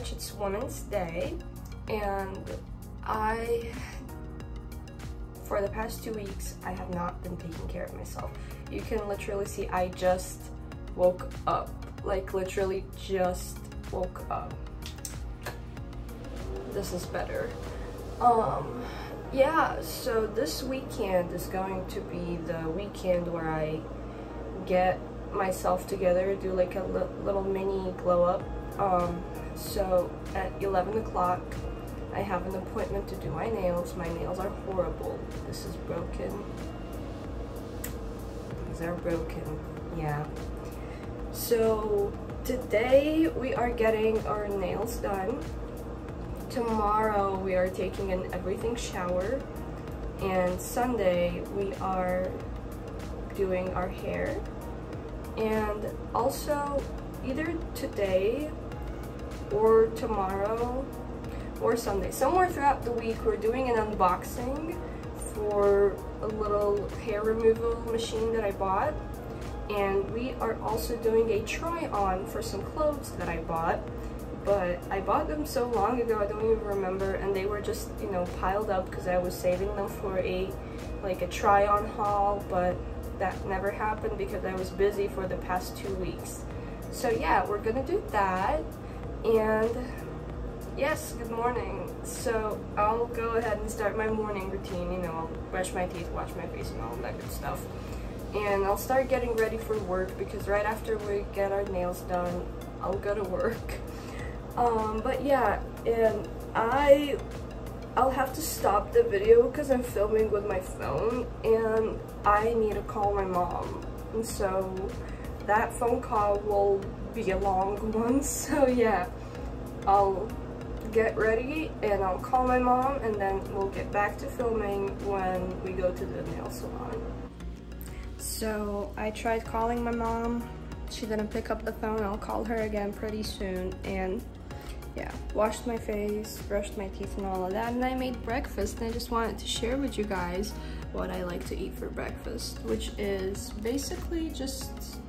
it is the 8th of March, it's Women's Day, and I, for the past two weeks, I have not been taking care of myself. You can literally see I just woke up, like literally just woke up. This is better. Um, yeah, so this weekend is going to be the weekend where I get myself together, do like a li little mini glow up. Um, so at 11 o'clock, I have an appointment to do my nails. My nails are horrible. This is broken. These are broken, yeah. So today we are getting our nails done. Tomorrow we are taking an everything shower. And Sunday we are doing our hair and also either today or tomorrow or Sunday, somewhere throughout the week, we're doing an unboxing for a little hair removal machine that I bought. And we are also doing a try on for some clothes that I bought. But I bought them so long ago, I don't even remember. And they were just, you know, piled up because I was saving them for a, like a try on haul. But that never happened because I was busy for the past two weeks. So yeah, we're gonna do that. And yes, good morning. So I'll go ahead and start my morning routine. You know, I'll brush my teeth, wash my face, and all that good stuff. And I'll start getting ready for work because right after we get our nails done, I'll go to work. Um, but yeah, and I I'll have to stop the video because I'm filming with my phone and I need to call my mom. And so that phone call will be a long one. So yeah, I'll get ready and I'll call my mom and then we'll get back to filming when we go to the nail salon. So I tried calling my mom. She didn't pick up the phone. I'll call her again pretty soon and yeah, washed my face, brushed my teeth and all of that, and I made breakfast and I just wanted to share with you guys what I like to eat for breakfast, which is basically just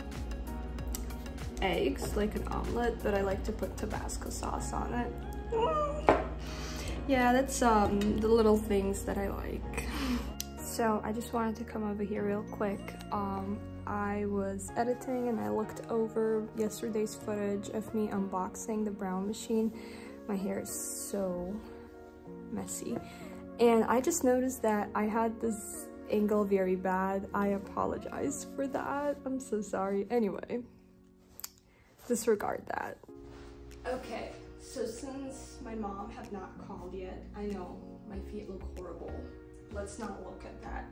eggs, like an omelet, but I like to put Tabasco sauce on it. Yeah, that's um, the little things that I like. So I just wanted to come over here real quick. Um, I was editing and I looked over yesterday's footage of me unboxing the Braun machine. My hair is so messy. And I just noticed that I had this angle very bad. I apologize for that. I'm so sorry. Anyway, disregard that. Okay, so since my mom had not called yet, I know my feet look horrible. Let's not look at that.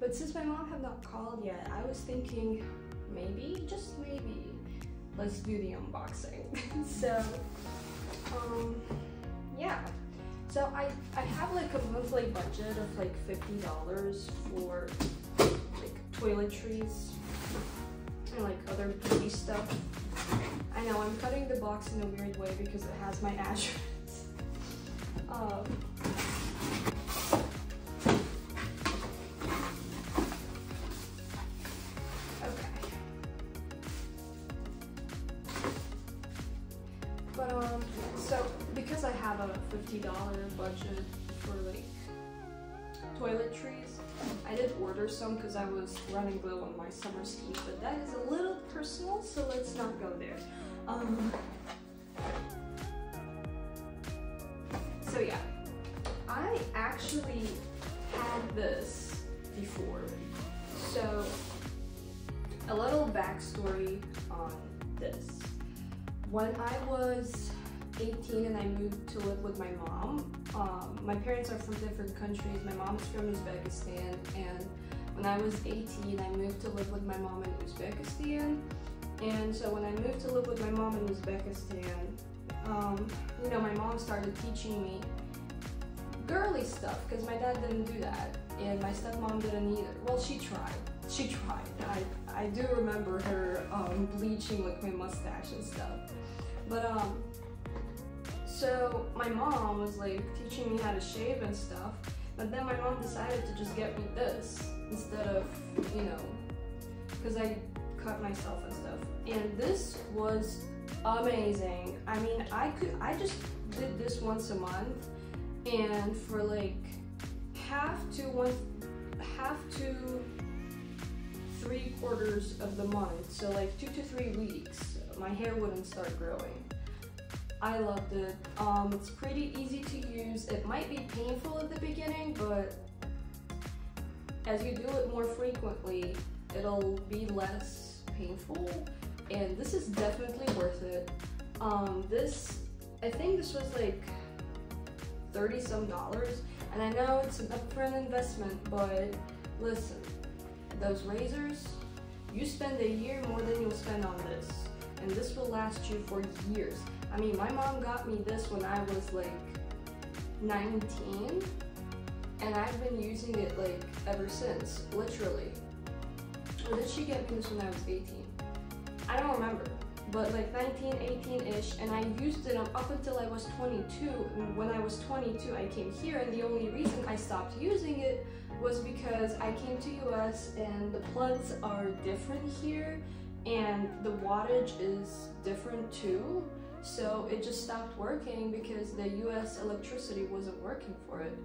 But since my mom had not called yet, I was thinking maybe, just maybe, let's do the unboxing. so, um, yeah. So I, I have like a monthly budget of like $50 for like toiletries and like other beauty stuff. I know I'm cutting the box in a weird way because it has my address. Okay. But um, so because I have a $50 budget for like toiletries. I did order some because I was running low on my Summer's Eve, but that is a little personal, so let's not go there. Um, so yeah, I actually had this before. So a little backstory on this. When I was 18 and I moved to live with my mom. Um, my parents are from different countries. My mom is from Uzbekistan and when I was 18 I moved to live with my mom in Uzbekistan and so when I moved to live with my mom in Uzbekistan um, you know my mom started teaching me girly stuff because my dad didn't do that and my stepmom didn't either. Well she tried. She tried. I, I do remember her um, bleaching like my mustache and stuff. But um, so my mom was like teaching me how to shave and stuff, but then my mom decided to just get me this instead of, you know, because I cut myself and stuff. And this was amazing. I mean, I could I just did this once a month and for like half to one half to three quarters of the month, so like two to three weeks, my hair wouldn't start growing. I loved it. Um, it's pretty easy to use. It might be painful at the beginning, but as you do it more frequently, it'll be less painful. And this is definitely worth it. Um, this, I think this was like 30 some dollars. And I know it's an upfront investment, but listen, those razors, you spend a year more than you'll spend on this. And this will last you for years. I mean, my mom got me this when I was like 19 and I've been using it like ever since, literally. Or did she get me this when I was 18? I don't remember, but like 19, 18-ish, and I used it up until I was 22. When I was 22, I came here, and the only reason I stopped using it was because I came to US and the plugs are different here, and the wattage is different too. So it just stopped working because the US electricity wasn't working for it.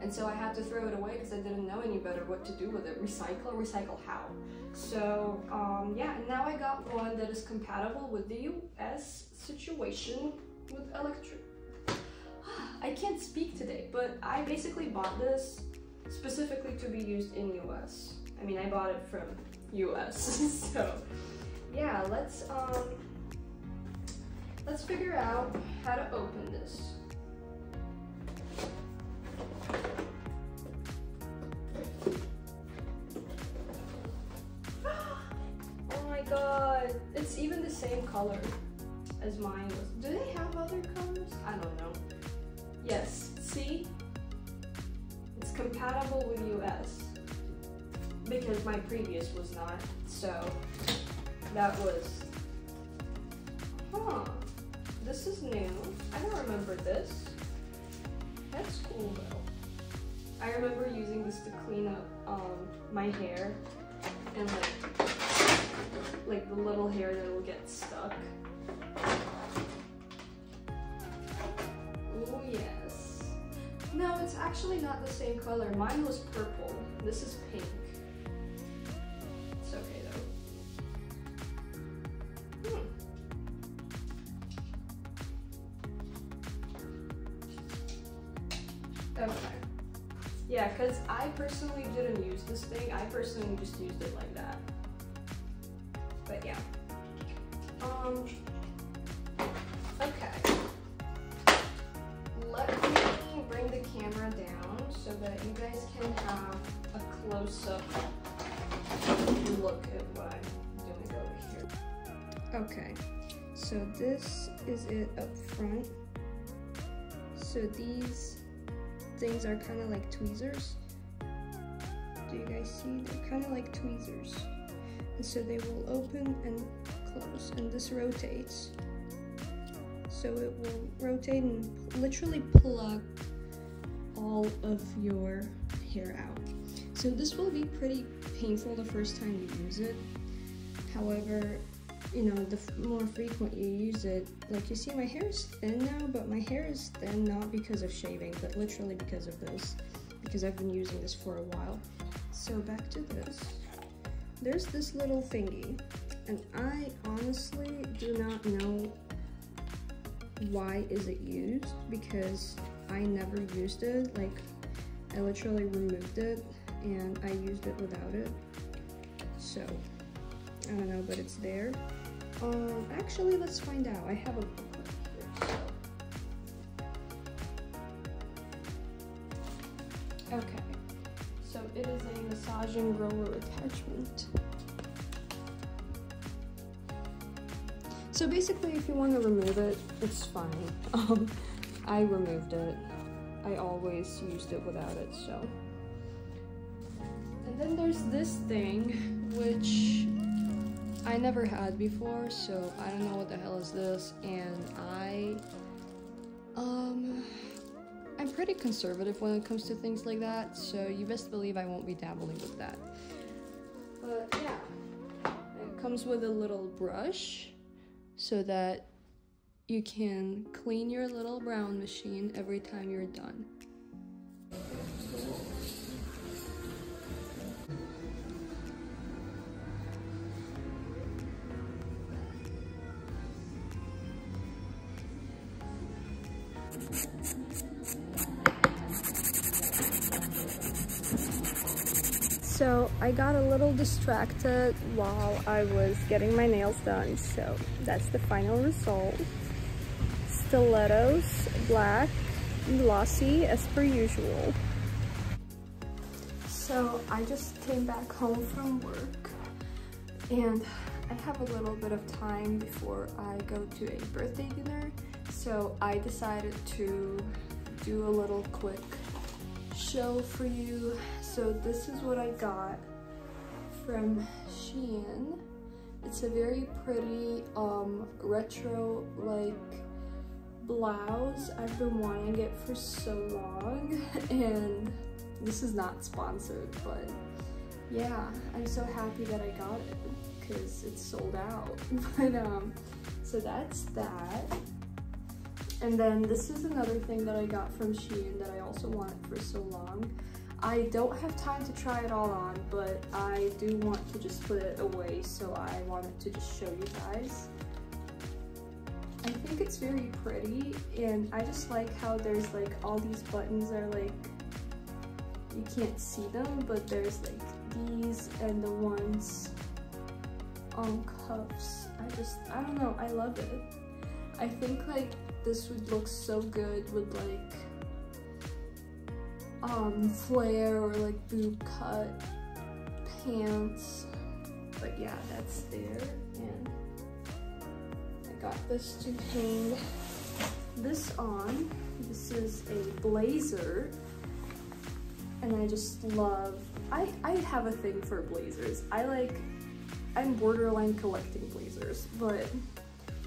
And so I had to throw it away because I didn't know any better what to do with it. Recycle, recycle how? So um, yeah, now I got one that is compatible with the US situation with electric. I can't speak today, but I basically bought this specifically to be used in US. I mean, I bought it from US, so yeah, let's um, let's figure out how to open this. oh my god, it's even the same color as mine was. Do they have other colors? I don't know. Yes, see? It's compatible with US because my previous was not, so that was, is new. I don't remember this. That's cool though. I remember using this to clean up um, my hair and like, like the little hair that will get stuck. Oh yes. No, it's actually not the same color. Mine was purple. This is pink. I personally just used it like that. But yeah. Um, okay. Let me bring the camera down so that you guys can have a close-up look at what I'm doing over here. Okay, so this is it up front. So these things are kind of like tweezers. Guys see? They're kind of like tweezers. And so they will open and close, and this rotates. So it will rotate and literally pluck all of your hair out. So this will be pretty painful the first time you use it. However, you know, the more frequent you use it, like you see my hair is thin now, but my hair is thin not because of shaving, but literally because of this, because I've been using this for a while. So back to this. There's this little thingy, and I honestly do not know why is it used, because I never used it, like I literally removed it, and I used it without it. So, I don't know, but it's there. Um, actually, let's find out. I have a roller attachment. So basically, if you want to remove it, it's fine. Um, I removed it. I always used it without it, so. And then there's this thing, which I never had before, so I don't know what the hell is this, and I, um, I'm pretty conservative when it comes to things like that, so you best believe I won't be dabbling with that. But yeah, it comes with a little brush so that you can clean your little Braun machine every time you're done. I got a little distracted while I was getting my nails done. So that's the final result. Stilettos, black, glossy as per usual. So I just came back home from work and I have a little bit of time before I go to a birthday dinner. So I decided to do a little quick show for you so this is what I got from Shein. It's a very pretty um, retro like blouse. I've been wanting it for so long and this is not sponsored but yeah I'm so happy that I got it because it's sold out but um so that's that and then this is another thing that I got from Shein that I also wanted for so long I don't have time to try it all on, but I do want to just put it away, so I wanted to just show you guys. I think it's very pretty, and I just like how there's like all these buttons are like, you can't see them, but there's like these and the ones on cuffs. I just, I don't know, I love it. I think like this would look so good with like um, flare or like boot cut pants. But yeah, that's there. And I got this to hang this on. This is a blazer. And I just love, I, I have a thing for blazers. I like, I'm borderline collecting blazers, but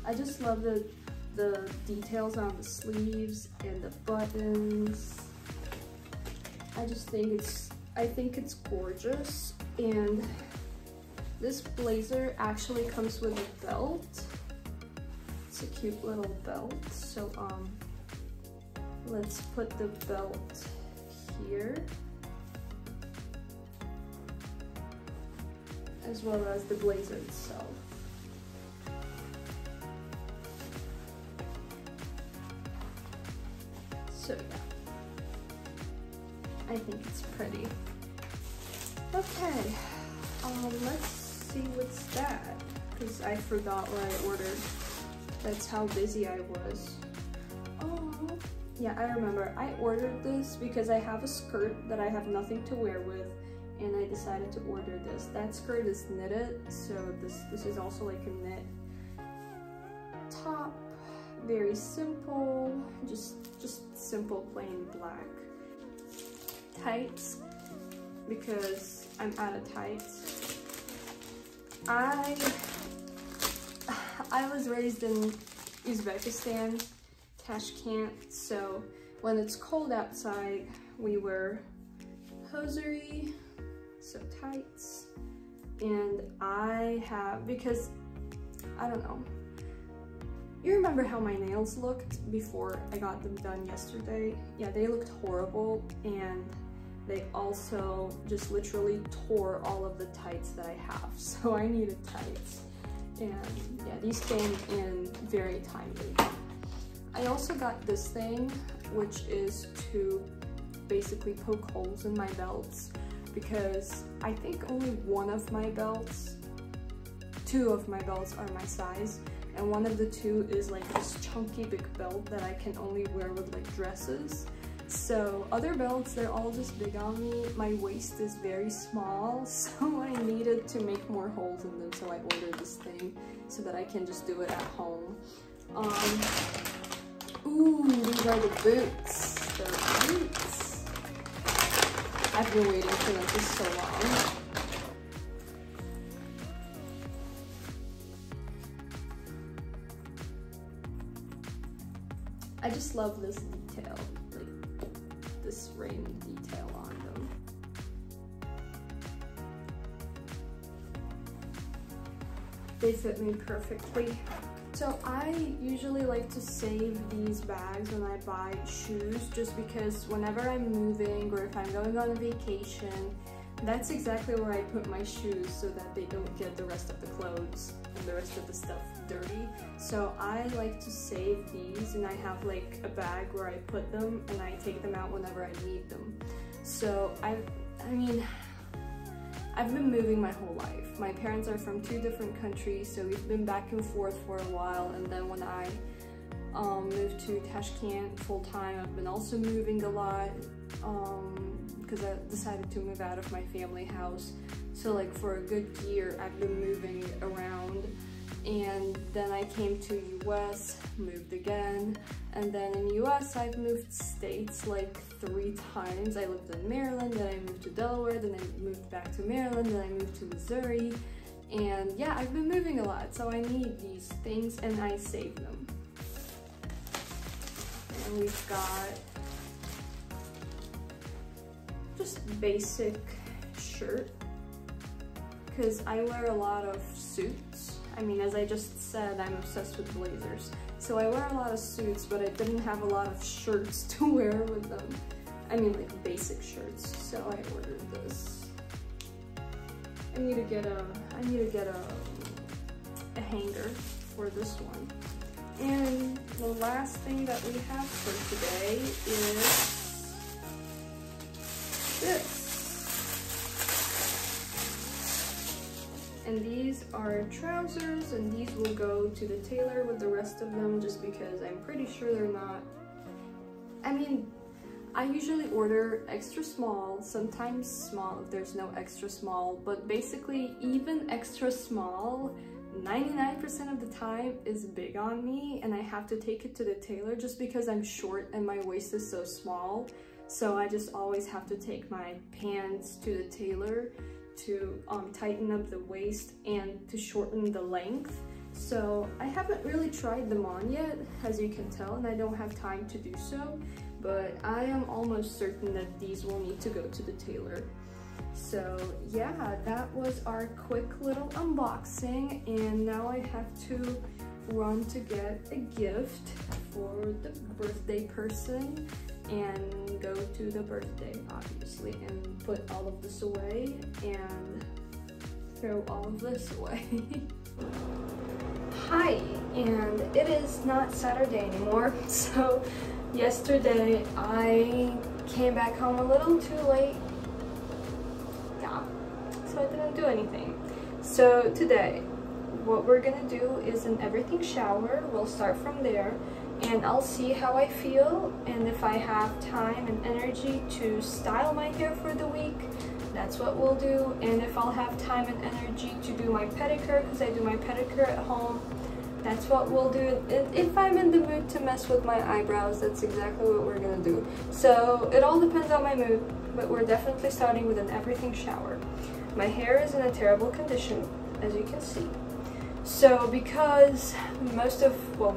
I just love the, the details on the sleeves and the buttons I just think it's, I think it's gorgeous. And this blazer actually comes with a belt. It's a cute little belt. So um, let's put the belt here. As well as the blazer itself. I think it's pretty. Okay, um, let's see what's that. Because I forgot what I ordered. That's how busy I was. Oh, yeah, I remember. I ordered this because I have a skirt that I have nothing to wear with and I decided to order this. That skirt is knitted, so this, this is also like a knit top. Very simple, just, just simple plain black tights because I'm out of tights. I I was raised in Uzbekistan, Tashkent, so when it's cold outside, we wear hosiery, so tights, and I have, because, I don't know, you remember how my nails looked before I got them done yesterday? Yeah, they looked horrible, and they also just literally tore all of the tights that I have. So I needed tights. And yeah, these came in very timely. I also got this thing, which is to basically poke holes in my belts because I think only one of my belts, two of my belts are my size and one of the two is like this chunky big belt that I can only wear with like dresses. So other belts, they're all just big on me. My waist is very small, so I needed to make more holes in them. So I ordered this thing so that I can just do it at home. Um, ooh, these are the boots. They're boots. I've been waiting for them for so long. I just love this this ring detail on them. they fit me perfectly. So I usually like to save these bags when I buy shoes just because whenever I'm moving or if I'm going on a vacation, that's exactly where I put my shoes so that they don't get the rest of the clothes and the rest of the stuff dirty. So I like to save these and I have like a bag where I put them and I take them out whenever I need them. So I, I mean, I've been moving my whole life. My parents are from two different countries, so we've been back and forth for a while. And then when I um, moved to Tashkent full time, I've been also moving a lot because I decided to move out of my family house. So like for a good year, I've been moving around and then I came to US, moved again, and then in US I've moved states like three times. I lived in Maryland, then I moved to Delaware, then I moved back to Maryland, then I moved to Missouri, and yeah, I've been moving a lot, so I need these things and I save them. And we've got just basic shirt because I wear a lot of suits I mean, as I just said, I'm obsessed with blazers. So I wear a lot of suits, but I didn't have a lot of shirts to wear with them. I mean, like basic shirts. So I ordered this. I need to get a, I need to get a, a hanger for this one. And the last thing that we have for today is this. And these are trousers and these will go to the tailor with the rest of them just because I'm pretty sure they're not, I mean, I usually order extra small, sometimes small if there's no extra small, but basically even extra small 99% of the time is big on me and I have to take it to the tailor just because I'm short and my waist is so small. So I just always have to take my pants to the tailor to um, tighten up the waist and to shorten the length. So I haven't really tried them on yet, as you can tell, and I don't have time to do so, but I am almost certain that these will need to go to the tailor. So yeah, that was our quick little unboxing, and now I have to run to get a gift for the birthday person and to the birthday, obviously, and put all of this away and throw all of this away. Hi, and it is not Saturday anymore, so yesterday I came back home a little too late. Yeah, so I didn't do anything. So today, what we're gonna do is an everything shower. We'll start from there and I'll see how I feel and if I have time and energy to style my hair for the week that's what we'll do. And if I'll have time and energy to do my pedicure because I do my pedicure at home that's what we'll do. If I'm in the mood to mess with my eyebrows that's exactly what we're gonna do. So it all depends on my mood but we're definitely starting with an everything shower. My hair is in a terrible condition as you can see. So because most of well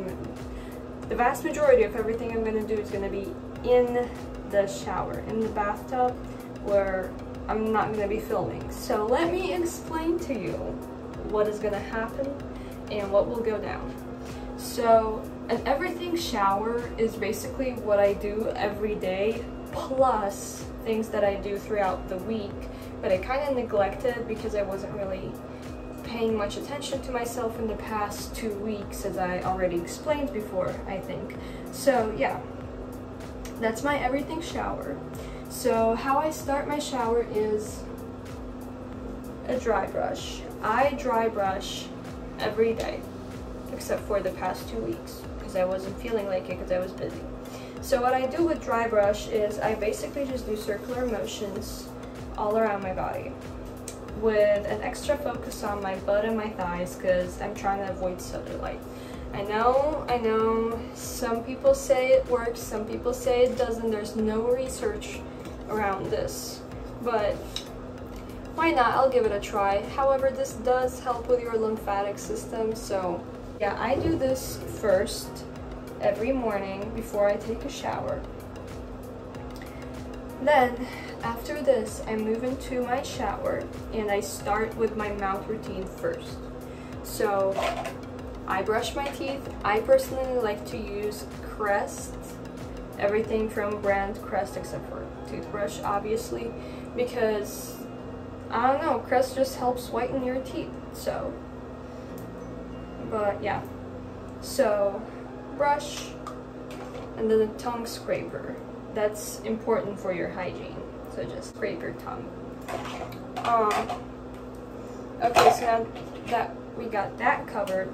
the vast majority of everything I'm going to do is going to be in the shower, in the bathtub, where I'm not going to be filming. So let me explain to you what is going to happen and what will go down. So an everything shower is basically what I do every day, plus things that I do throughout the week, but I kind of neglected because I wasn't really paying much attention to myself in the past two weeks, as I already explained before, I think. So yeah, that's my everything shower. So how I start my shower is a dry brush. I dry brush every day, except for the past two weeks, because I wasn't feeling like it because I was busy. So what I do with dry brush is I basically just do circular motions all around my body with an extra focus on my butt and my thighs because I'm trying to avoid cellulite. I know, I know, some people say it works, some people say it doesn't. There's no research around this, but why not? I'll give it a try. However, this does help with your lymphatic system, so yeah, I do this first every morning before I take a shower. Then, after this, I move into my shower and I start with my mouth routine first. So I brush my teeth. I personally like to use Crest, everything from brand Crest except for toothbrush, obviously, because I don't know, Crest just helps whiten your teeth. So, but yeah. So, brush and then the tongue scraper. That's important for your hygiene. So just scrape your tongue. Um, okay, so now that we got that covered,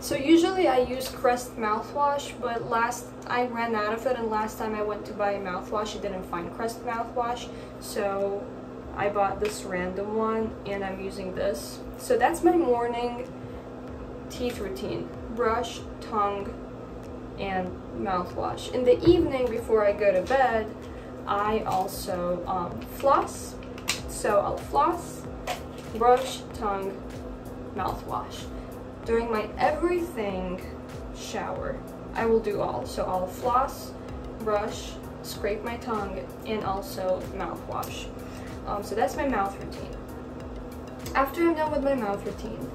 so usually I use Crest mouthwash, but last I ran out of it and last time I went to buy mouthwash I didn't find Crest mouthwash, so I bought this random one and I'm using this. So that's my morning teeth routine. Brush, tongue, and mouthwash. In the evening before I go to bed, I also um, floss. So I'll floss, brush, tongue, mouthwash. During my everything shower, I will do all. So I'll floss, brush, scrape my tongue, and also mouthwash. Um, so that's my mouth routine. After I'm done with my mouth routine,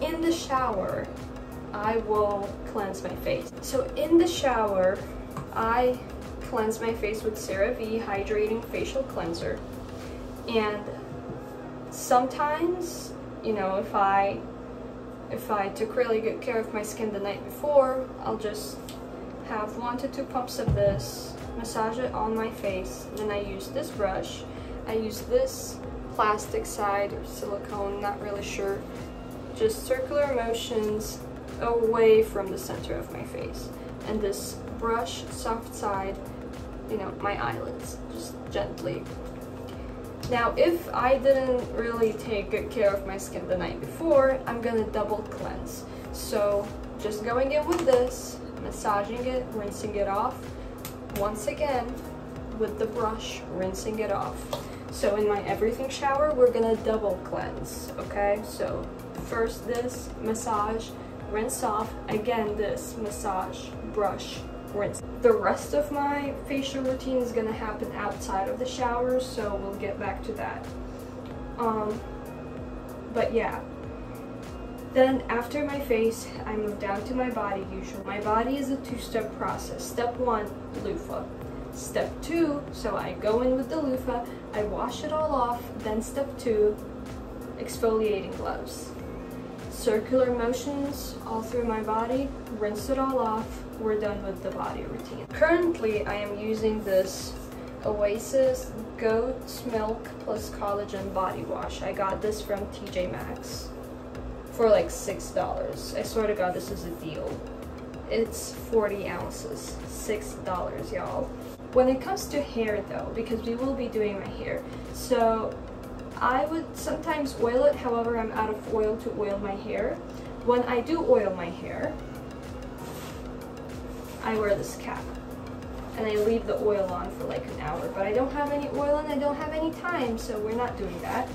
in the shower, I will cleanse my face. So in the shower, I cleanse my face with CeraVe Hydrating Facial Cleanser. And sometimes, you know, if I if I took really good care of my skin the night before, I'll just have one to two pumps of this, massage it on my face, then I use this brush. I use this plastic side or silicone, not really sure. Just circular motions away from the center of my face. And this brush, soft side, you know, my eyelids, just gently. Now, if I didn't really take good care of my skin the night before, I'm gonna double cleanse. So, just going in with this, massaging it, rinsing it off, once again, with the brush, rinsing it off. So in my everything shower, we're gonna double cleanse, okay? So first this, massage, rinse off, again this, massage, brush, rinse. The rest of my facial routine is gonna happen outside of the shower, so we'll get back to that. Um, but yeah. Then after my face, I move down to my body usually. My body is a two-step process. Step one, loofah. Step two, so I go in with the loofah, I wash it all off, then step two, exfoliating gloves circular motions all through my body, rinse it all off, we're done with the body routine. Currently, I am using this Oasis Goat's Milk plus Collagen Body Wash. I got this from TJ Maxx for like $6. I swear to God, this is a deal. It's 40 ounces, $6, y'all. When it comes to hair though, because we will be doing my hair, so I would sometimes oil it, however I'm out of oil to oil my hair. When I do oil my hair, I wear this cap and I leave the oil on for like an hour. But I don't have any oil and I don't have any time, so we're not doing that.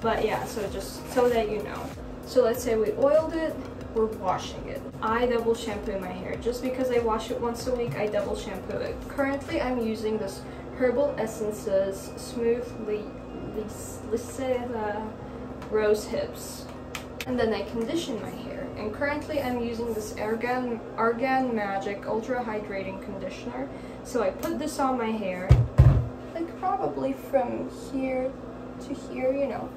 But yeah, so just so that you know. So let's say we oiled it, we're washing it. I double shampoo my hair. Just because I wash it once a week, I double shampoo it. Currently, I'm using this Herbal Essences Smoothly Lycera Rose Hips. And then I condition my hair. And currently I'm using this Argan, Argan Magic Ultra Hydrating Conditioner. So I put this on my hair, like probably from here to here, you know.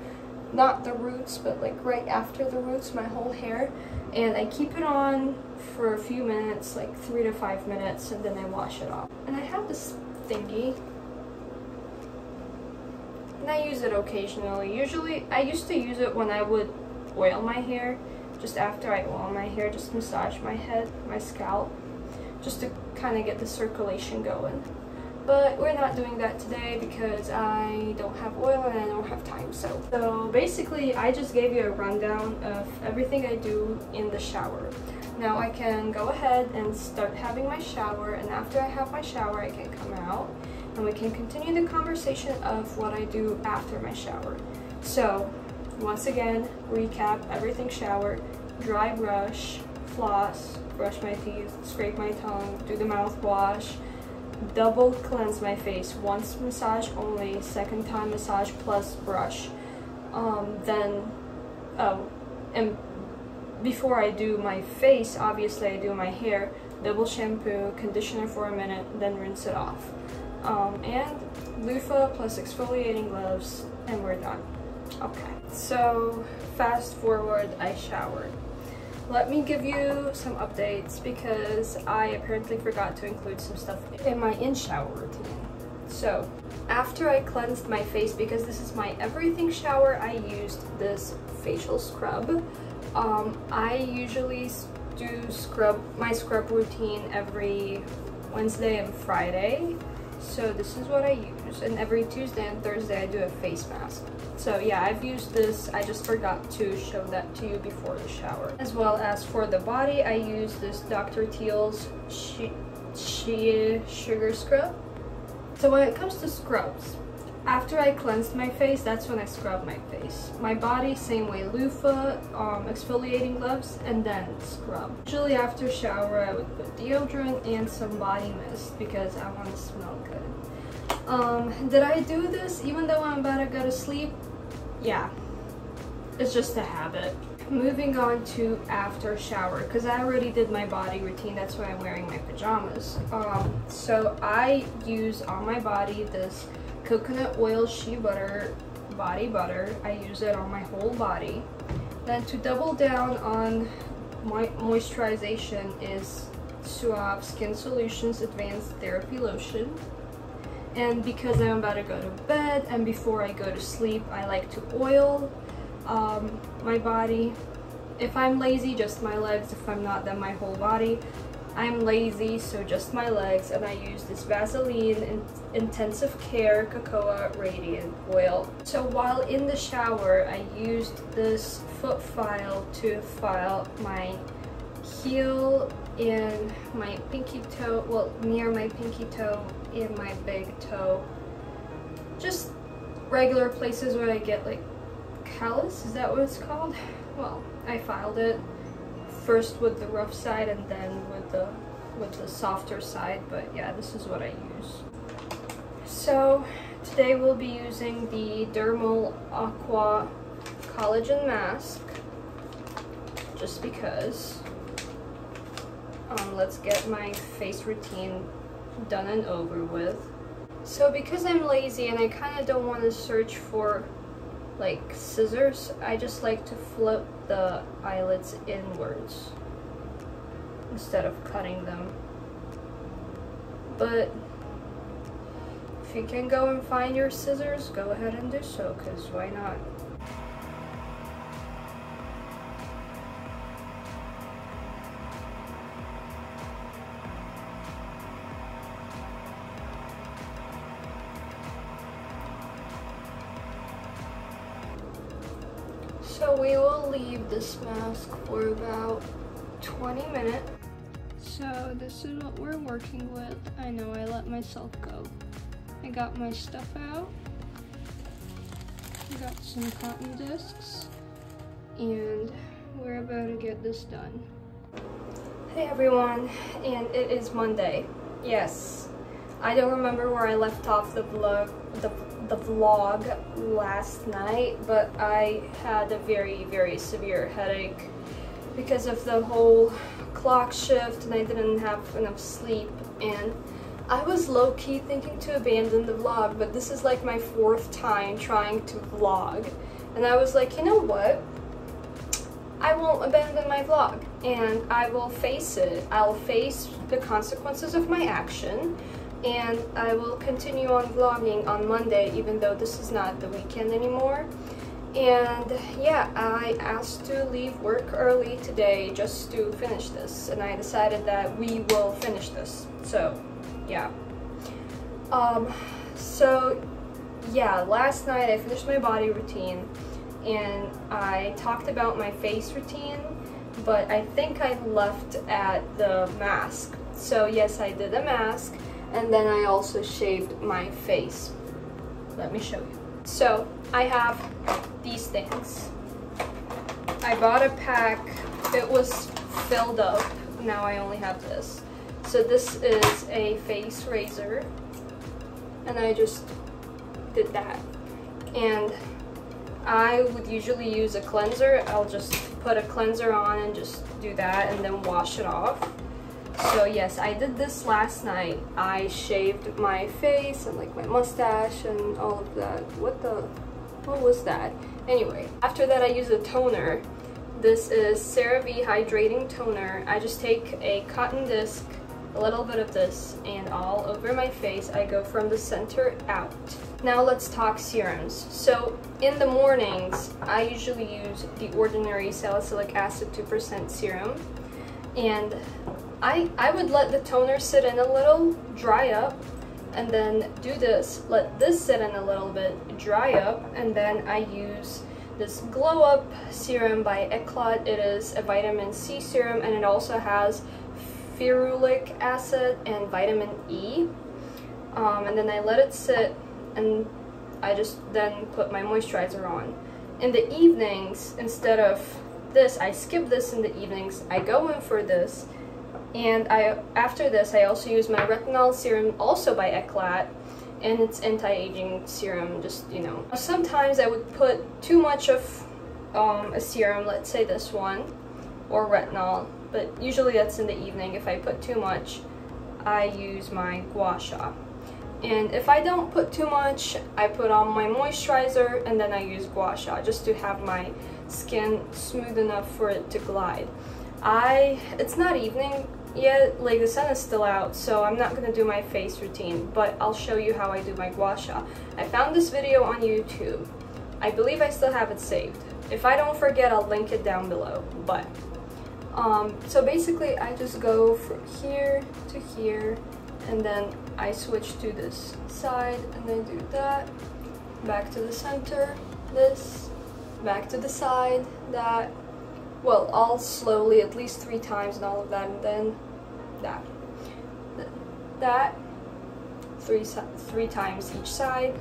Not the roots, but like right after the roots, my whole hair. And I keep it on for a few minutes, like three to five minutes, and then I wash it off. And I have this thingy and I use it occasionally. Usually, I used to use it when I would oil my hair, just after I oil my hair, just massage my head, my scalp, just to kind of get the circulation going. But we're not doing that today because I don't have oil and I don't have time, so. So basically, I just gave you a rundown of everything I do in the shower. Now I can go ahead and start having my shower, and after I have my shower, I can come out and we can continue the conversation of what I do after my shower. So, once again, recap everything shower, dry brush, floss, brush my teeth, scrape my tongue, do the mouthwash, double cleanse my face, once massage only, second time massage plus brush. Um, then, oh, and before I do my face, obviously I do my hair, double shampoo, conditioner for a minute, then rinse it off. Um, and loofah plus exfoliating gloves, and we're done. Okay, so fast forward, I showered. Let me give you some updates because I apparently forgot to include some stuff in my in-shower routine. So, after I cleansed my face, because this is my everything shower, I used this facial scrub. Um, I usually do scrub my scrub routine every Wednesday and Friday. So this is what I use. And every Tuesday and Thursday I do a face mask. So yeah, I've used this. I just forgot to show that to you before the shower. As well as for the body, I use this Dr. Teal's Shea Sugar Scrub. So when it comes to scrubs, after I cleansed my face, that's when I scrub my face. My body, same way, loofah, um, exfoliating gloves, and then scrub. Usually after shower, I would put deodorant and some body mist because I want to smell. Um, did I do this even though I'm about to go to sleep? Yeah, it's just a habit. Moving on to after shower, because I already did my body routine, that's why I'm wearing my pajamas. Um, so I use on my body this coconut oil shea butter body butter. I use it on my whole body. Then to double down on my moisturization is Suave Skin Solutions Advanced Therapy Lotion. And because I'm about to go to bed and before I go to sleep, I like to oil um, my body. If I'm lazy, just my legs. If I'm not, then my whole body. I'm lazy, so just my legs, and I use this Vaseline in Intensive Care Cocoa Radiant Oil. So while in the shower, I used this foot file to file my heel in my pinky toe, well, near my pinky toe in my big toe. Just regular places where I get like callus, is that what it's called? Well, I filed it first with the rough side and then with the with the softer side but yeah this is what I use so today we'll be using the Dermal Aqua collagen mask just because um, let's get my face routine done and over with so because I'm lazy and I kind of don't want to search for like scissors, I just like to flip the eyelids inwards instead of cutting them. But if you can go and find your scissors, go ahead and do so, because why not? So we will leave this mask for about 20 minutes. So this is what we're working with. I know I let myself go. I got my stuff out. I Got some cotton discs. And we're about to get this done. Hey everyone, and it is Monday. Yes, I don't remember where I left off the vlog, the the vlog last night, but I had a very, very severe headache because of the whole clock shift and I didn't have enough sleep and I was low-key thinking to abandon the vlog, but this is like my fourth time trying to vlog. And I was like, you know what? I won't abandon my vlog and I will face it. I'll face the consequences of my action and I will continue on vlogging on Monday even though this is not the weekend anymore. And yeah I asked to leave work early today just to finish this and I decided that we will finish this. So yeah. Um so yeah last night I finished my body routine and I talked about my face routine but I think I left at the mask. So yes I did a mask and then I also shaved my face. Let me show you. So I have these things. I bought a pack, it was filled up, now I only have this. So this is a face razor, and I just did that. And I would usually use a cleanser, I'll just put a cleanser on and just do that and then wash it off. So yes, I did this last night. I shaved my face and like my mustache and all of that. What the, what was that? Anyway, after that I use a toner. This is CeraVe Hydrating Toner. I just take a cotton disc, a little bit of this, and all over my face. I go from the center out. Now let's talk serums. So in the mornings, I usually use the Ordinary Salicylic Acid 2% serum. And I, I would let the toner sit in a little, dry up, and then do this. Let this sit in a little bit, dry up, and then I use this Glow Up Serum by Eclat. It is a vitamin C serum, and it also has ferulic acid and vitamin E. Um, and then I let it sit and I just then put my moisturizer on. In the evenings, instead of this, I skip this in the evenings, I go in for this, and I after this, I also use my retinol serum, also by Eclat, and it's anti-aging serum, just, you know. Sometimes I would put too much of um, a serum, let's say this one, or retinol, but usually that's in the evening. If I put too much, I use my gua sha. And if I don't put too much, I put on my moisturizer and then I use gua sha just to have my skin smooth enough for it to glide. I, it's not evening yet, like the sun is still out, so I'm not gonna do my face routine, but I'll show you how I do my gua sha. I found this video on YouTube. I believe I still have it saved. If I don't forget, I'll link it down below, but, um, so basically I just go from here to here, and then I switch to this side and then do that back to the center this back to the side that well all slowly at least three times and all of that and then that. That three three times each side.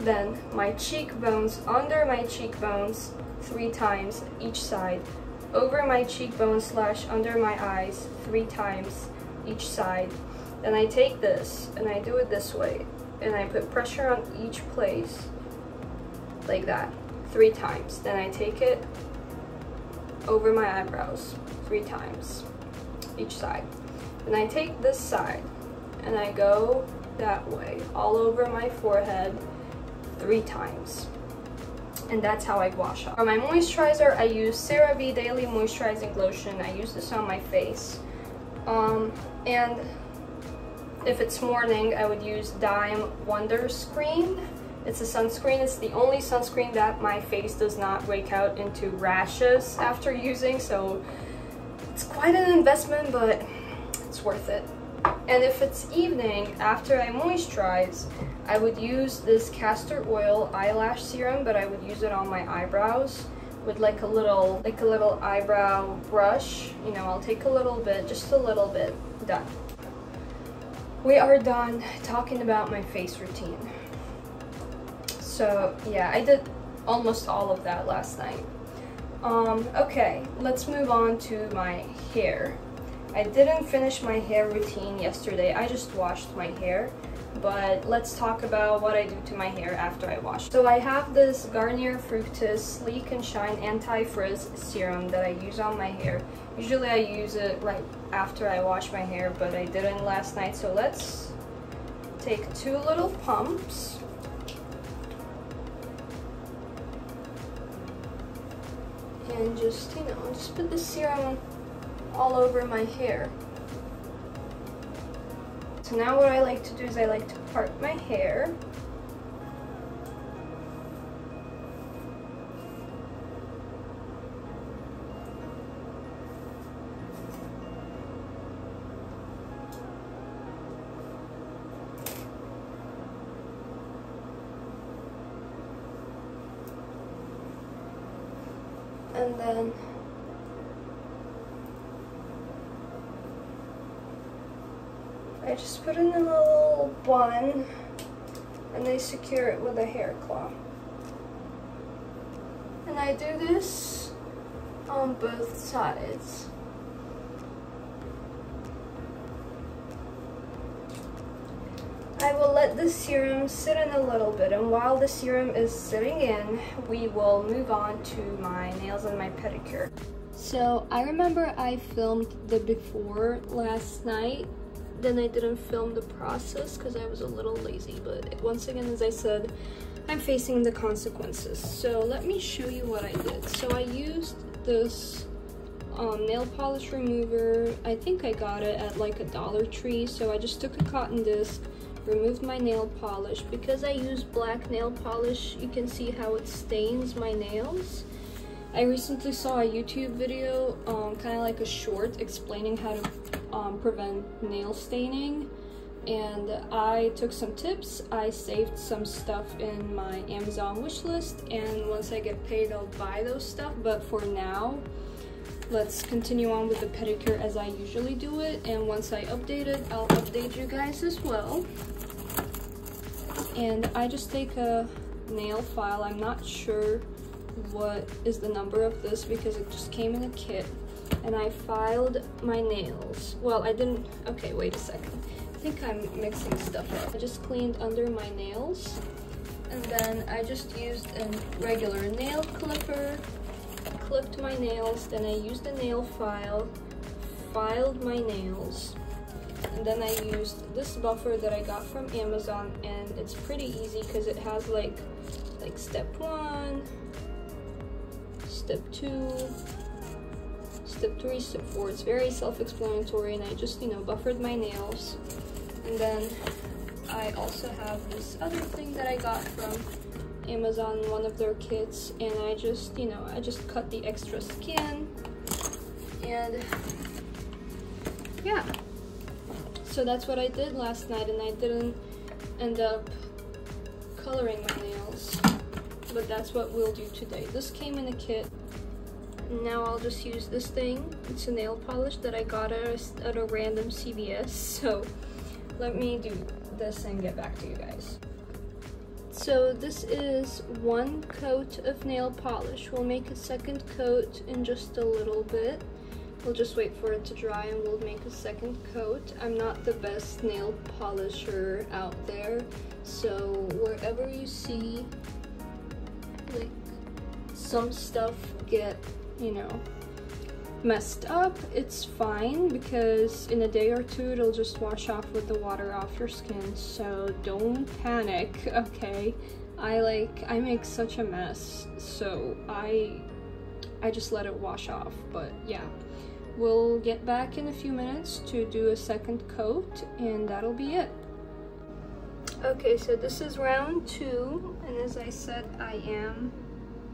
Then my cheekbones under my cheekbones three times each side. Over my cheekbones slash under my eyes three times each side. Then I take this and I do it this way. And I put pressure on each place like that three times. Then I take it over my eyebrows three times each side. Then I take this side and I go that way all over my forehead three times. And that's how I wash off. For my moisturizer, I use CeraVe Daily Moisturizing Lotion. I use this on my face. Um, and if it's morning, I would use Dime Wonder Screen. It's a sunscreen. It's the only sunscreen that my face does not break out into rashes after using, so it's quite an investment, but it's worth it. And if it's evening, after I moisturize, I would use this castor oil eyelash serum, but I would use it on my eyebrows with like a little, like a little eyebrow brush. You know, I'll take a little bit, just a little bit, done we are done talking about my face routine. So yeah, I did almost all of that last night. Um, okay, let's move on to my hair. I didn't finish my hair routine yesterday, I just washed my hair but let's talk about what I do to my hair after I wash. So I have this Garnier Fructis Sleek and Shine Anti-Frizz Serum that I use on my hair. Usually I use it right after I wash my hair, but I didn't last night, so let's take two little pumps. And just, you know, just put the serum all over my hair. So now what I like to do is I like to part my hair. And then I just put in a little bun and I secure it with a hair claw. And I do this on both sides. I will let the serum sit in a little bit and while the serum is sitting in, we will move on to my nails and my pedicure. So I remember I filmed the before last night. Then I didn't film the process because I was a little lazy. But once again, as I said, I'm facing the consequences. So let me show you what I did. So I used this um, nail polish remover. I think I got it at like a Dollar Tree. So I just took a cotton disc, removed my nail polish. Because I use black nail polish, you can see how it stains my nails. I recently saw a YouTube video, um, kind of like a short, explaining how to um, prevent nail staining. And I took some tips. I saved some stuff in my Amazon wish list. And once I get paid, I'll buy those stuff. But for now, let's continue on with the pedicure as I usually do it. And once I update it, I'll update you guys as well. And I just take a nail file. I'm not sure what is the number of this because it just came in a kit and I filed my nails. Well, I didn't, okay, wait a second. I think I'm mixing stuff up. I just cleaned under my nails and then I just used a regular nail clipper, clipped my nails, then I used a nail file, filed my nails, and then I used this buffer that I got from Amazon and it's pretty easy because it has like like step one, step two, step three, step four. It's very self-explanatory and I just, you know, buffered my nails. And then I also have this other thing that I got from Amazon, one of their kits, and I just, you know, I just cut the extra skin and yeah. So that's what I did last night and I didn't end up coloring my nails but that's what we'll do today. This came in a kit. Now I'll just use this thing. It's a nail polish that I got at a, random CVS. So let me do this and get back to you guys. So this is one coat of nail polish. We'll make a second coat in just a little bit. We'll just wait for it to dry and we'll make a second coat. I'm not the best nail polisher out there, so wherever you see like some stuff get, you know, messed up, it's fine because in a day or two it'll just wash off with the water off your skin. So don't panic, okay? I like I make such a mess, so I I just let it wash off. But yeah. We'll get back in a few minutes to do a second coat and that'll be it. Okay, so this is round two, and as I said, I am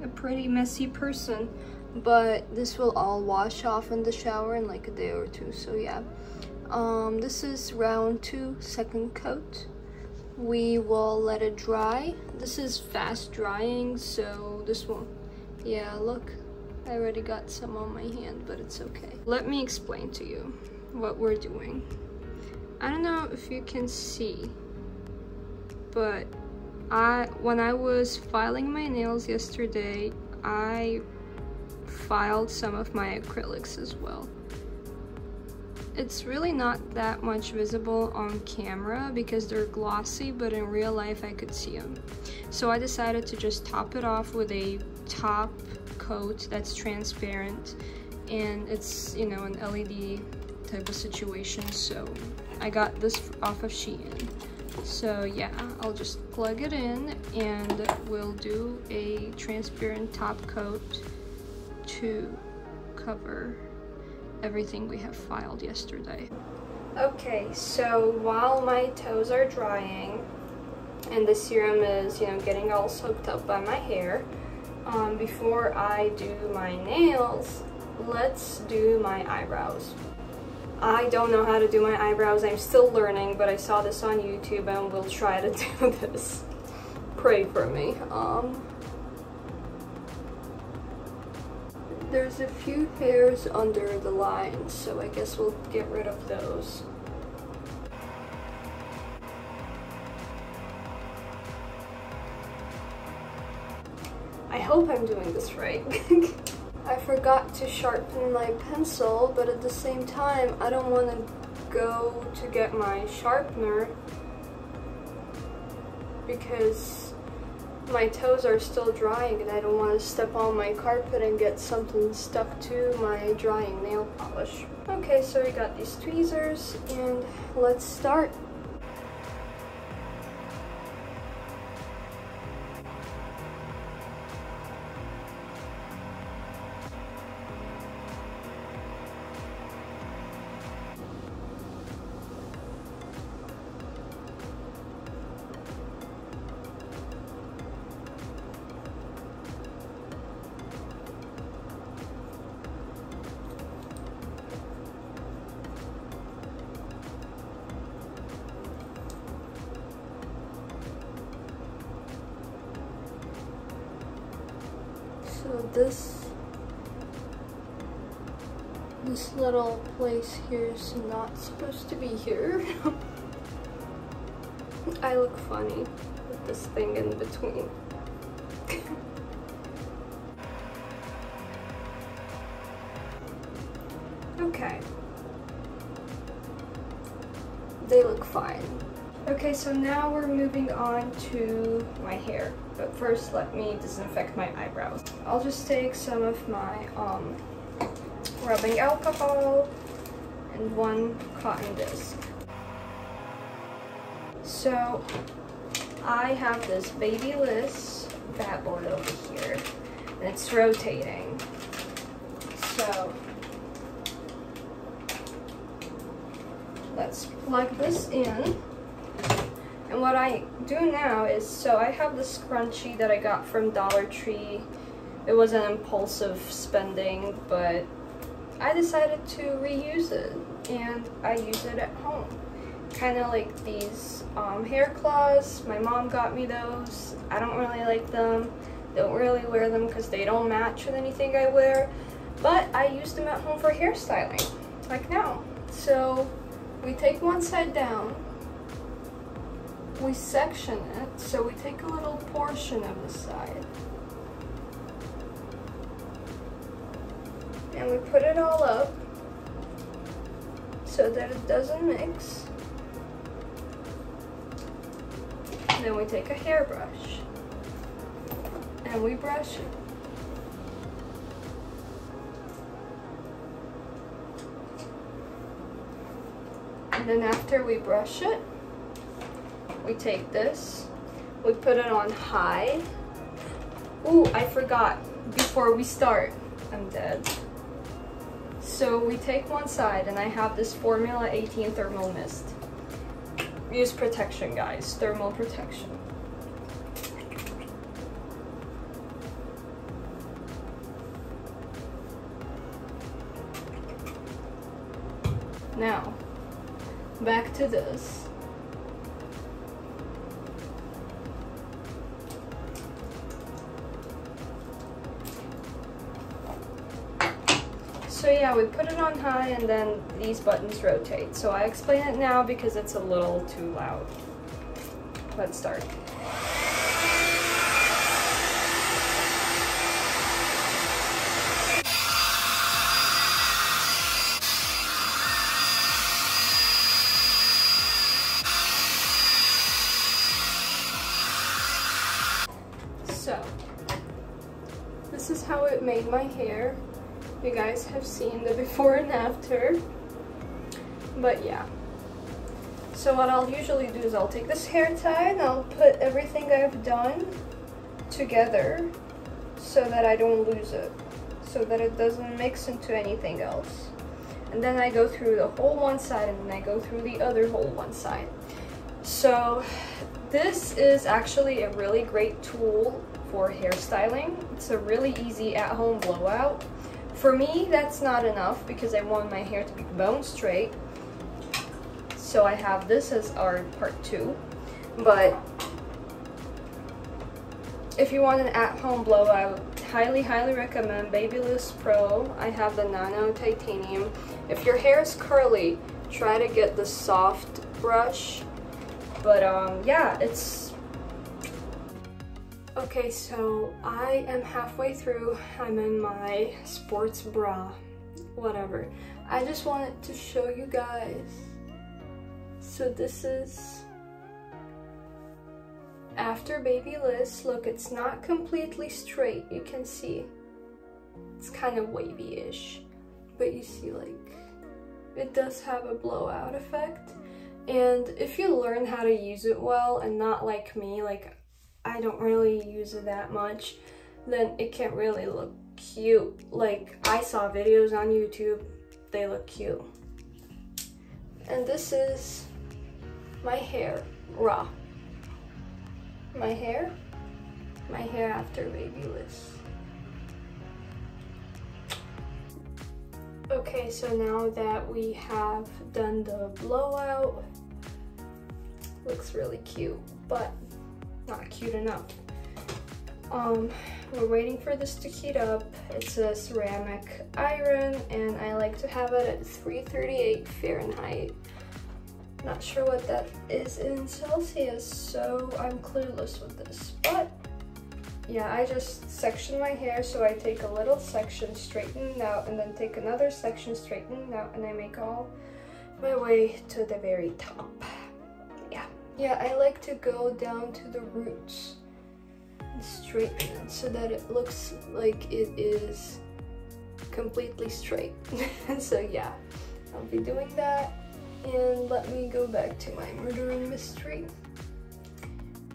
a pretty messy person, but this will all wash off in the shower in like a day or two, so yeah. Um, this is round two, second coat. We will let it dry. This is fast drying, so this won't, yeah, look, I already got some on my hand, but it's okay. Let me explain to you what we're doing. I don't know if you can see, but I when I was filing my nails yesterday, I filed some of my acrylics as well. It's really not that much visible on camera because they're glossy, but in real life I could see them. So I decided to just top it off with a top coat that's transparent and it's, you know, an LED type of situation. So I got this off of Shein. So yeah, I'll just plug it in and we'll do a transparent top coat to cover everything we have filed yesterday. Okay, so while my toes are drying and the serum is, you know, getting all soaked up by my hair, um, before I do my nails, let's do my eyebrows. I don't know how to do my eyebrows. I'm still learning, but I saw this on YouTube and we'll try to do this. Pray for me. Um, there's a few hairs under the lines, so I guess we'll get rid of those. I hope I'm doing this right. I forgot to sharpen my pencil, but at the same time, I don't want to go to get my sharpener because my toes are still drying and I don't want to step on my carpet and get something stuck to my drying nail polish. Okay, so we got these tweezers and let's start. This this little place here is not supposed to be here. I look funny with this thing in between. okay. They look fine. Okay, so now we're moving on to my hair. But first, let me disinfect my eyebrows. I'll just take some of my um, rubbing alcohol and one cotton disc. So, I have this Babyliss bad boy over here, and it's rotating. So, let's plug this in. And what I do now is, so I have this scrunchie that I got from Dollar Tree. It was an impulsive spending, but I decided to reuse it, and I use it at home. Kind of like these um, hair claws. My mom got me those. I don't really like them. Don't really wear them because they don't match with anything I wear. But I use them at home for hairstyling, like now. So we take one side down we section it, so we take a little portion of the side. And we put it all up so that it doesn't mix. And then we take a hairbrush and we brush it. And then after we brush it, we take this, we put it on high. Ooh, I forgot before we start. I'm dead. So we take one side and I have this Formula 18 Thermal Mist. Use protection guys, thermal protection. Now, back to this. So yeah, we put it on high and then these buttons rotate. So I explain it now because it's a little too loud. Let's start. Seen the before and after. But yeah. So what I'll usually do is I'll take this hair tie and I'll put everything I've done together so that I don't lose it. So that it doesn't mix into anything else. And then I go through the whole one side and then I go through the other whole one side. So this is actually a really great tool for hairstyling. It's a really easy at-home blowout. For me, that's not enough because I want my hair to be bone straight. So I have this as our part two. But if you want an at-home blowout, I highly, highly recommend Babyliss Pro. I have the Nano Titanium. If your hair is curly, try to get the soft brush. But um, yeah, it's Okay, so I am halfway through. I'm in my sports bra, whatever. I just wanted to show you guys. So this is after Babyliss. Look, it's not completely straight. You can see it's kind of wavy-ish. But you see like it does have a blowout effect. And if you learn how to use it well and not like me, like I don't really use it that much, then it can't really look cute. Like I saw videos on YouTube, they look cute. And this is my hair, raw. My hair, my hair after Babyliss. Okay, so now that we have done the blowout, looks really cute, but not cute enough. Um, we're waiting for this to heat up. It's a ceramic iron and I like to have it at 338 Fahrenheit. Not sure what that is in Celsius, so I'm clueless with this. But yeah, I just section my hair so I take a little section, straighten it out, and then take another section, straighten it out, and I make all my way to the very top. Yeah, I like to go down to the roots and straighten it so that it looks like it is completely straight. so yeah, I'll be doing that and let me go back to my murdering mystery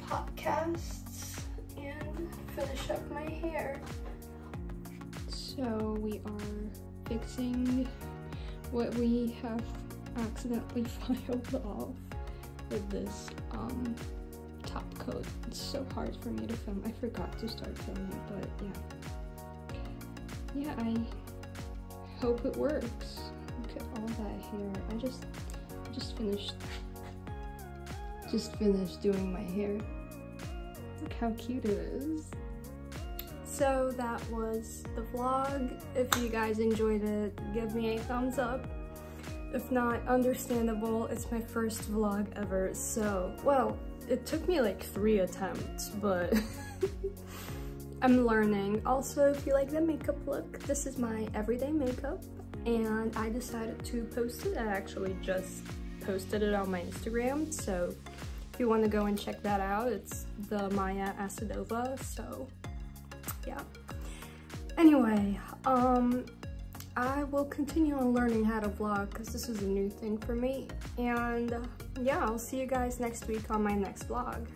podcasts and finish up my hair. So we are fixing what we have accidentally filed off with this um, top coat. It's so hard for me to film. I forgot to start filming, but yeah. Yeah, I hope it works. Look at all that hair. I just just finished just finished doing my hair. Look how cute it is. So that was the vlog. If you guys enjoyed it, give me a thumbs up. If not, understandable, it's my first vlog ever, so, well, it took me like three attempts, but I'm learning. Also, if you like the makeup look, this is my everyday makeup, and I decided to post it. I actually just posted it on my Instagram, so if you want to go and check that out, it's the Maya Asadova, so yeah. Anyway, um, I will continue on learning how to vlog because this is a new thing for me. And yeah, I'll see you guys next week on my next vlog.